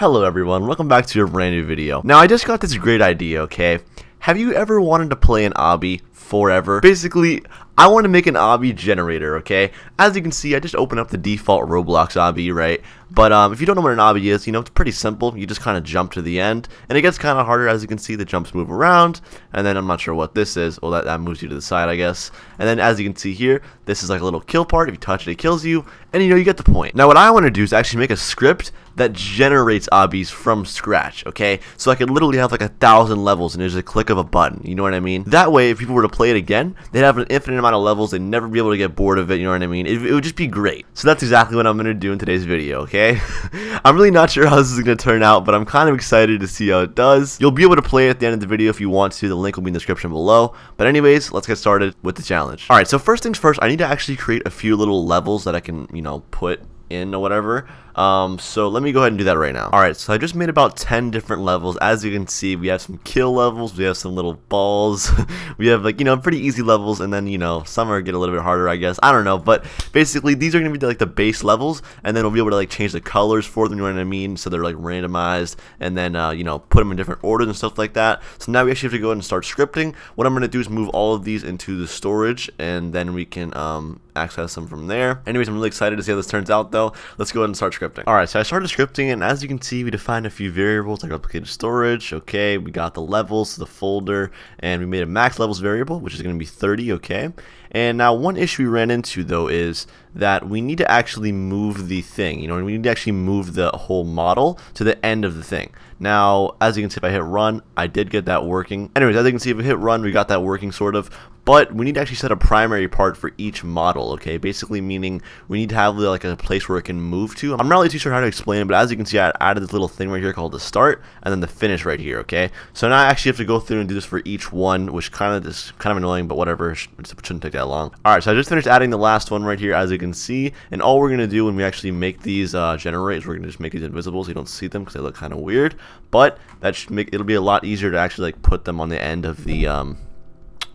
Hello everyone, welcome back to a brand new video. Now I just got this great idea, okay? Have you ever wanted to play an obby forever? Basically, I want to make an obby generator, okay? As you can see, I just opened up the default Roblox obby, right? But um, if you don't know what an obby is, you know, it's pretty simple. You just kind of jump to the end, and it gets kind of harder. As you can see, the jumps move around, and then I'm not sure what this is. Well, that, that moves you to the side, I guess. And then as you can see here, this is like a little kill part. If you touch it, it kills you, and you know, you get the point. Now, what I want to do is actually make a script that generates obbies from scratch, okay? So I could literally have like a thousand levels and there's a click of a button, you know what I mean? That way, if people were to play it again, they'd have an infinite amount of levels, they'd never be able to get bored of it, you know what I mean? It, it would just be great. So that's exactly what I'm going to do in today's video, okay? I'm really not sure how this is going to turn out, but I'm kind of excited to see how it does. You'll be able to play it at the end of the video if you want to, the link will be in the description below. But anyways, let's get started with the challenge. Alright, so first things first, I need to actually create a few little levels that I can, you know, put in or whatever. Um, so let me go ahead and do that right now. Alright, so I just made about 10 different levels. As you can see, we have some kill levels, we have some little balls, we have like, you know, pretty easy levels, and then, you know, some are get a little bit harder, I guess. I don't know, but basically these are going to be like the base levels, and then we'll be able to like change the colors for them, you know what I mean? So they're like randomized, and then, uh, you know, put them in different orders and stuff like that. So now we actually have to go ahead and start scripting. What I'm going to do is move all of these into the storage, and then we can um, access them from there. Anyways, I'm really excited to see how this turns out though. Let's go ahead and start scripting. Alright, so I started scripting and as you can see we defined a few variables like replicated storage, okay, we got the levels, the folder, and we made a max levels variable which is going to be 30, okay. And now one issue we ran into though is that we need to actually move the thing, you know, we need to actually move the whole model to the end of the thing. Now, as you can see, if I hit run, I did get that working. Anyways, as you can see, if I hit run, we got that working sort of, but we need to actually set a primary part for each model, okay? Basically meaning we need to have like a place where it can move to. I'm not really too sure how to explain it, but as you can see, I added this little thing right here called the start and then the finish right here, okay? So now I actually have to go through and do this for each one, which kind of is kind of annoying, but whatever, it shouldn't take that long. All right, so I just finished adding the last one right here, as you can see, and all we're gonna do when we actually make these uh, generate is we're gonna just make these invisible so you don't see them because they look kind of weird, but that should make it'll be a lot easier to actually like put them on the end of the um,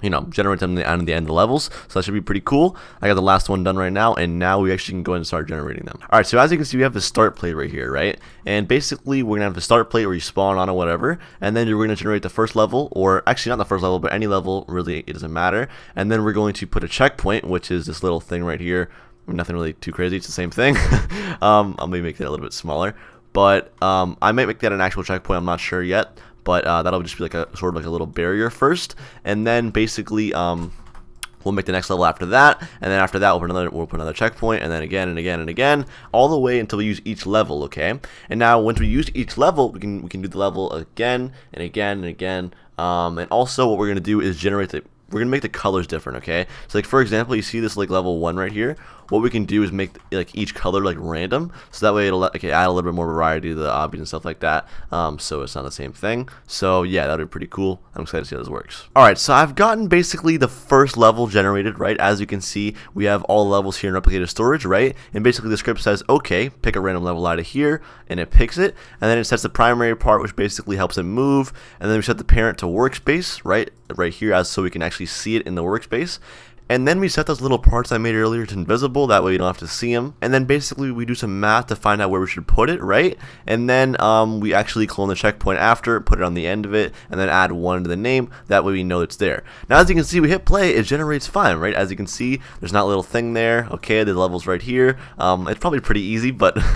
you know, generate them on the end of the levels. So that should be pretty cool. I got the last one done right now, and now we actually can go and start generating them. All right, so as you can see, we have the start plate right here, right? And basically, we're gonna have the start plate where you spawn on or whatever, and then you're gonna generate the first level, or actually not the first level, but any level, really, it doesn't matter. And then we're going to put a checkpoint, which is this little thing right here. Nothing really too crazy, it's the same thing. um, I'll maybe make it a little bit smaller but um, I might make that an actual checkpoint. I'm not sure yet but uh, that'll just be like a sort of like a little barrier first, and then basically um, we'll make the next level after that, and then after that we'll put another we'll put another checkpoint, and then again and again and again, all the way until we use each level. Okay, and now once we use each level, we can we can do the level again and again and again. Um, and also what we're gonna do is generate the we're gonna make the colors different okay? So like for example you see this like level one right here. What we can do is make like each color like random. So that way it'll okay, add a little bit more variety to the obbies and stuff like that. Um, so it's not the same thing. So yeah that'd be pretty cool. I'm excited to see how this works. Alright so I've gotten basically the first level generated right? As you can see we have all levels here in replicated storage right? And basically the script says okay pick a random level out of here and it picks it. And then it sets the primary part which basically helps it move. And then we set the parent to workspace right right here as so we can actually see it in the workspace and then we set those little parts I made earlier to invisible, that way you don't have to see them. And then basically we do some math to find out where we should put it, right? And then um, we actually clone the checkpoint after, put it on the end of it, and then add one to the name, that way we know it's there. Now as you can see, we hit play, it generates fine, right? As you can see, there's not a little thing there, okay, the level's right here. Um, it's probably pretty easy, but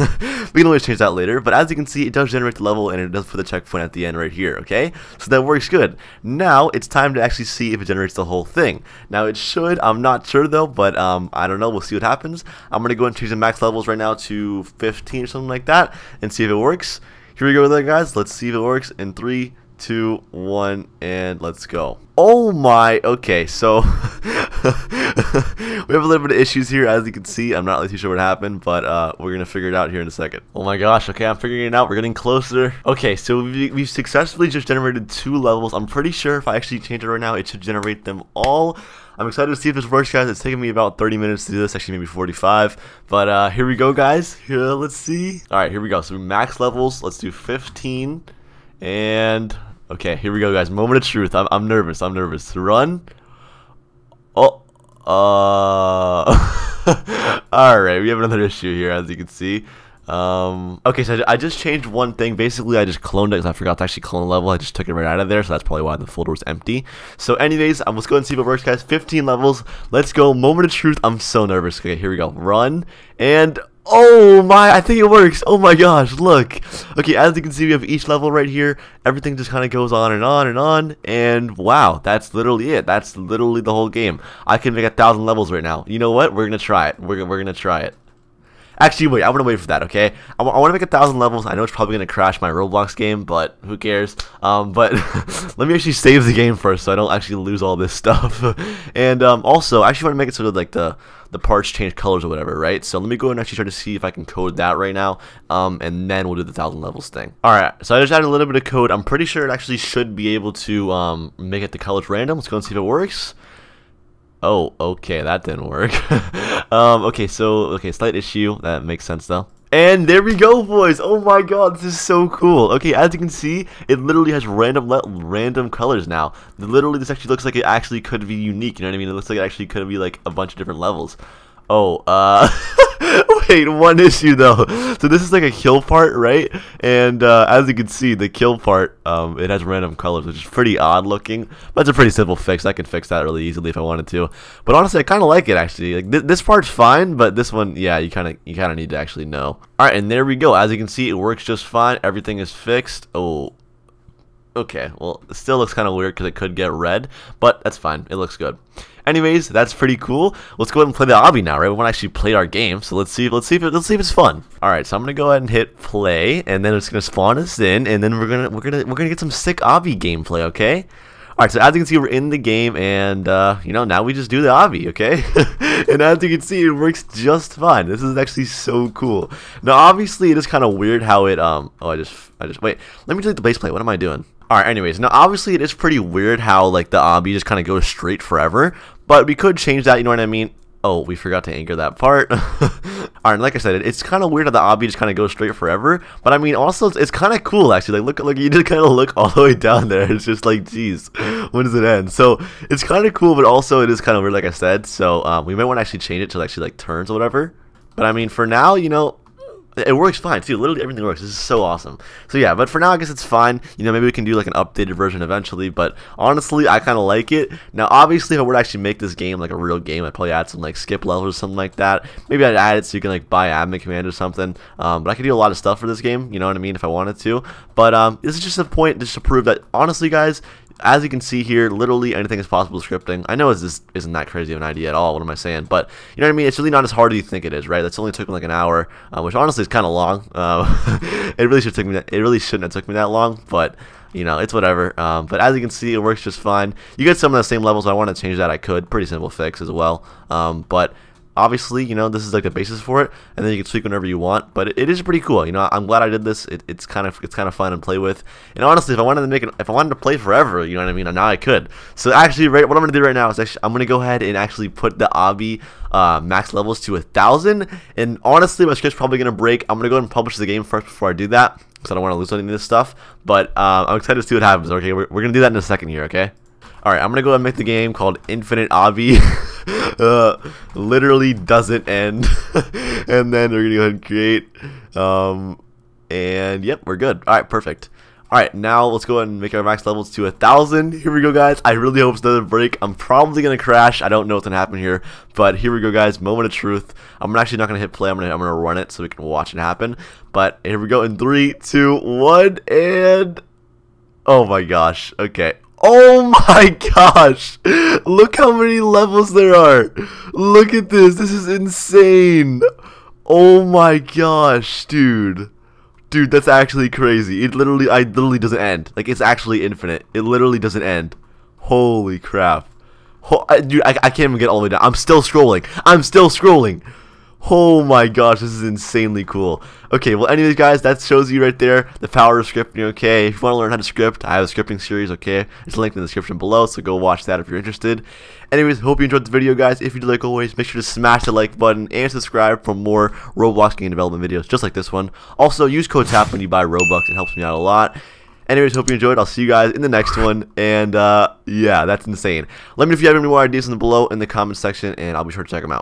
we can always change that later. But as you can see, it does generate the level, and it does put the checkpoint at the end right here, okay? So that works good. Now, it's time to actually see if it generates the whole thing. Now it should I'm not sure though, but um, I don't know. We'll see what happens. I'm gonna go and change the max levels right now to 15 or something like that, and see if it works. Here we go, there, guys. Let's see if it works in three, two, one, and let's go. Oh my, okay, so we have a little bit of issues here, as you can see. I'm not really too sure what happened, but uh, we're going to figure it out here in a second. Oh my gosh, okay, I'm figuring it out. We're getting closer. Okay, so we've, we've successfully just generated two levels. I'm pretty sure if I actually change it right now, it should generate them all. I'm excited to see if this works, guys. It's taking me about 30 minutes to do this, actually maybe 45. But uh, here we go, guys. Here, let's see. All right, here we go. So max levels, let's do 15. And Okay, here we go, guys. Moment of truth. I'm, I'm nervous. I'm nervous. Run. Oh. Uh. All right, we have another issue here, as you can see. Um, okay, so I just changed one thing. Basically, I just cloned it because I forgot to actually clone level. I just took it right out of there, so that's probably why the folder was empty. So anyways, um, let's go and see it works, guys. 15 levels. Let's go. Moment of truth. I'm so nervous. Okay, here we go. Run. And Oh my, I think it works. Oh my gosh, look. Okay, as you can see, we have each level right here. Everything just kind of goes on and on and on. And wow, that's literally it. That's literally the whole game. I can make a thousand levels right now. You know what? We're going to try it. We're, we're going to try it. Actually, wait, I want to wait for that, okay? I, want to make a thousand levels. I know it's probably going to crash my Roblox game, but who cares? Um, but let me actually save the game first so I don't actually lose all this stuff. and um, also, I actually want to make it so of like the, the parts change colors or whatever, right? So let me go and actually try to see if I can code that right now, um, and then we'll do the thousand levels thing. Alright, so I just added a little bit of code. I'm pretty sure it actually should be able to um, make it the colors random. Let's go and see if it works. Oh, okay, that didn't work. um, okay, so, okay, slight issue. That makes sense, though. And there we go, boys. Oh my god, this is so cool. Okay, as you can see, it literally has random random colors now. Literally, this actually looks like it actually could be unique. You know what I mean? It looks like it actually could be like a bunch of different levels. Oh, uh... Wait, one issue though. So this is like a kill part, right? And uh, as you can see, the kill part, um, it has random colors, which is pretty odd looking. But it's a pretty simple fix. I can fix that really easily if I wanted to. But honestly, I kind of like it actually. Like th this part's fine, but this one, yeah, you kind of you kind of need to actually know. All right, and there we go. As you can see, it works just fine. Everything is fixed. Oh, okay. Well, it still looks kind of weird because it could get red, but that's fine. It looks good. Anyways, that's pretty cool. Let's go ahead and play the obby now, right? We want to actually play our game, so let's see. Let's see if it, let's see if it's fun. All right, so I'm gonna go ahead and hit play, and then it's gonna spawn us in, and then we're gonna we're gonna we're gonna get some sick obby gameplay, okay? All right, so as you can see, we're in the game, and uh, you know now we just do the obby, okay? and as you can see, it works just fine. This is actually so cool. Now, obviously, it is kind of weird how it um. Oh, I just I just wait. Let me delete the base plate. What am I doing? Alright, anyways, now obviously it is pretty weird how like the obby just kind of goes straight forever, but we could change that, you know what I mean? Oh, we forgot to anchor that part. Alright, like I said, it's kind of weird how the obby just kind of goes straight forever, but I mean, also, it's, it's kind of cool, actually. Like, look, look, you just kind of look all the way down there. It's just like, geez, when does it end? So, it's kind of cool, but also it is kind of weird, like I said. So, um, we might want to actually change it to actually, like, turns or whatever. But I mean, for now, you know, it works fine too. Literally everything works. This is so awesome. So yeah, but for now I guess it's fine. You know, maybe we can do like an updated version eventually. But honestly, I kind of like it. Now, obviously, if I were to actually make this game like a real game, I'd probably add some like skip levels or something like that. Maybe I'd add it so you can like buy admin command or something. Um, but I could do a lot of stuff for this game. You know what I mean? If I wanted to. But um, this is just a point just to prove that honestly, guys, as you can see here, literally anything is possible scripting. I know this isn't that crazy of an idea at all, what am I saying? But, you know what I mean? It's really not as hard as you think it is, right? That's only took me like an hour, uh, which honestly is kind of long. Uh, it really should take me. That, it really shouldn't have took me that long, but you know, it's whatever. Um, but as you can see, it works just fine. You get some of the same levels. I want to change that. I could. Pretty simple fix as well. Um, but obviously, you know, this is like the basis for it, and then you can tweak whenever you want. But it, it is pretty cool. You know, I'm glad I did this. It, it's kind of it's kind of fun to play with. And honestly, if I wanted to make it, if I wanted to play forever, you know what I mean, now I could. So actually, right, what I'm gonna do right now is actually I'm gonna go ahead and actually put the obby uh, max levels to a thousand. And honestly, my script's probably gonna break. I'm gonna go ahead and publish the game first before I do that, because I don't want to lose any of this stuff. But uh, I'm excited to see what happens. Okay, we're, we're gonna do that in a second here. Okay. Alright, I'm gonna go and make the game called Infinite Obby. uh, literally doesn't end. and then we're gonna go ahead and create. Um, and yep, we're good. Alright, perfect. Alright, now let's go ahead and make our max levels to a thousand. Here we go, guys. I really hope it doesn't break. I'm probably gonna crash. I don't know what's gonna happen here, but here we go, guys. Moment of truth. I'm actually not gonna hit play. I'm gonna I'm gonna run it so we can watch it happen. But here we go in three, two, one, and oh my gosh. Okay. Oh my gosh! Look how many levels there are! Look at this, this is insane! Oh my gosh, dude. Dude, that's actually crazy. It literally, I literally doesn't end. Like, it's actually infinite. It literally doesn't end. Holy crap. Ho I, dude, I, I can't even get all the way down. I'm still scrolling. I'm still scrolling. Oh my gosh, this is insanely cool. Okay, well anyways guys, that shows you right there the power of scripting, okay? If you want to learn how to script, I have a scripting series, okay? It's linked in the description below, so go watch that if you're interested. Anyways, hope you enjoyed the video guys. If you did like always, make sure to smash the like button and subscribe for more Roblox game development videos just like this one. Also, use code TAP when you buy Robux, it helps me out a lot. Anyways, hope you enjoyed. I'll see you guys in the next one. And uh, yeah, that's insane. Let me know if you have any more ideas in the below in the comment section, and I'll be sure to check them out.